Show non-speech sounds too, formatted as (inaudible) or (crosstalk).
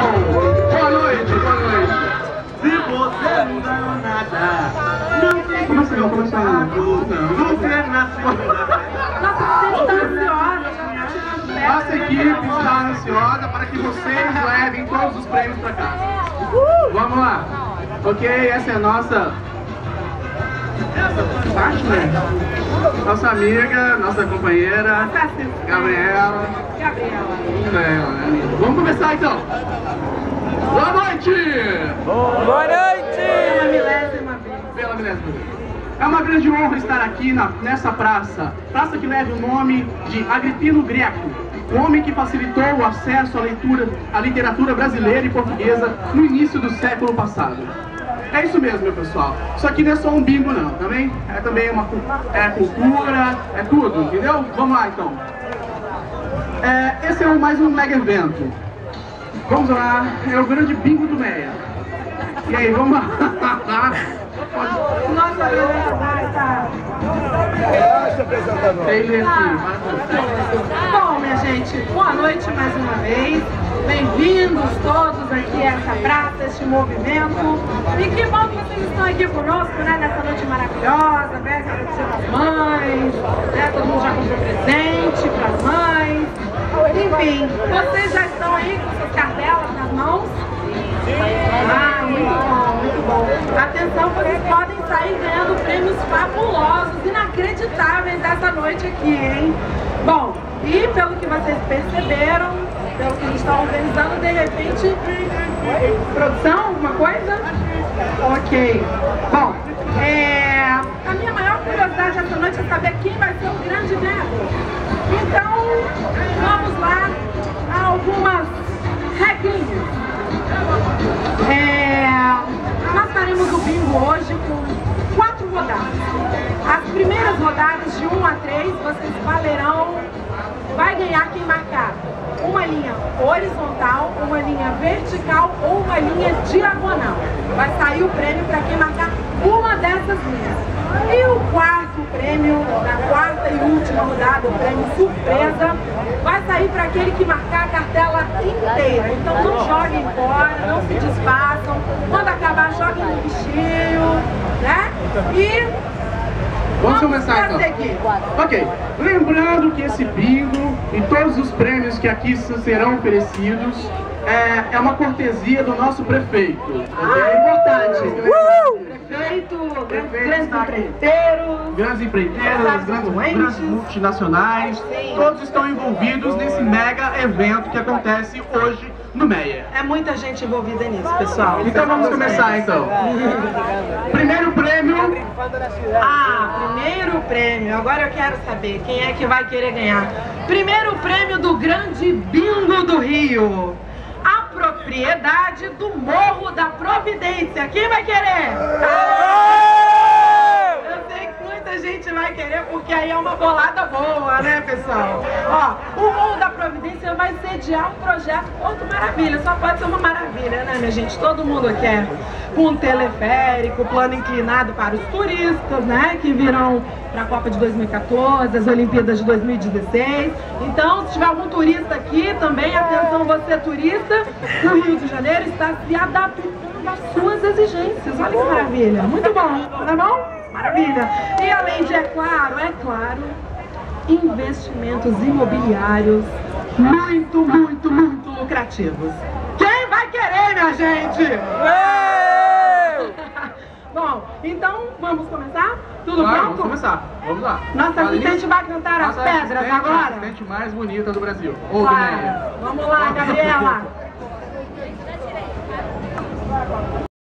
Boa noite, boa noite. Se você não ganhou nada, não tem como você nasceu Nossa, você ansiosa, tá perto. Nossa equipe está ansiosa para que vocês levem todos os prêmios para casa. Vamos lá. Ok, essa é a nossa partner. Nossa amiga, nossa companheira, Gabriela. Gabriela. Gabriela, né? Vamos começar então. Boa noite! Boa noite! Uma milésima vez. Pela milésima vez. É uma grande honra estar aqui na- nessa praça, praça que leva o nome de Agripino Greco, o homem que facilitou o acesso à leitura, à literatura brasileira e portuguesa no início do século passado. É isso mesmo, meu pessoal. Isso aqui não é só um bingo, não, também? É também uma é cultura, é tudo, entendeu? Vamos lá, então. É, esse é mais um mega evento. Vamos lá, é o grande bingo do Meia. E aí, vamos lá. (laughs) Nossa está... Taylor aqui. Bom, minha gente, boa noite mais uma vez. Bem-vindos todos aqui a essa praça, este movimento. E que bom que vocês estão aqui conosco, né, nessa noite maravilhosa, véspera do Dia Mães, né, todo mundo já comprou presente para as mães. Enfim, vocês já estão aí com suas cartelas nas mãos? Ah, muito bom, muito bom. Atenção, vocês podem sair ganhando prêmios fabulosos, inacreditáveis dessa noite aqui, hein? Bom, e pelo que vocês perceberam, pelo que a gente está organizando, de repente. Produção, alguma coisa? Ok. Bom, é, a minha maior curiosidade essa noite é saber quem vai ser o grande ganhador. Então, vamos lá a algumas regrinhas. É, nós faremos o bingo hoje com quatro rodadas. As primeiras rodadas, de 1 a 3, vocês valerão, vai ganhar quem marcar uma linha horizontal, uma linha vertical ou uma linha diagonal. Vai sair o prêmio para quem marcar uma dessas linhas. E o quarto prêmio, na quarta e última rodada, o prêmio surpresa, vai sair para aquele que marcar a cartela inteira. Então não joguem fora, não se desfaçam. Quando acabar, joguem no bichinho, né? E Vamos começar então. Ok, lembrando que esse bingo e todos os prêmios que aqui serão oferecidos é, é uma cortesia do nosso prefeito. ok? É importante. Uh! Prefeito, Prefeito grandes empreiteiros. Grandes empreiteiras, grandes, grandes multinacionais, Sim. todos estão envolvidos nesse mega evento que acontece hoje no Meia. É muita gente envolvida nisso, pessoal. Então vamos começar então. Primeiro prêmio, Ah, primeiro prêmio. Agora eu quero saber quem é que vai querer ganhar. Primeiro prêmio do Grande Bingo do Rio. A propriedade do Morro da Providência. Quem vai querer? Muita gente vai querer, porque aí é uma bolada boa, né, pessoal? Ó, o Morro da Providência vai sediar um projeto Porto Maravilha. Só pode ser uma maravilha, né, minha gente? Todo mundo quer. Com um teleférico, plano inclinado para os turistas, né, que virão para a Copa de 2014, as Olimpíadas de 2016. Então, se tiver algum turista aqui também, atenção você turista, o Rio de Janeiro está se adaptando às suas exigências. Olha que maravilha. Muito bom, tá bom? Maravilha! E além de, é claro, é claro, investimentos imobiliários muito, muito, muito lucrativos. Quem vai querer, minha gente? (laughs) Bom, então vamos começar? Tudo claro, pronto? Vamos começar, vamos lá. Nossa a assistente vai cantar as pedras agora? A assistente mais bonita do Brasil. Ouve, claro. né? Vamos lá, Gabriela! (laughs)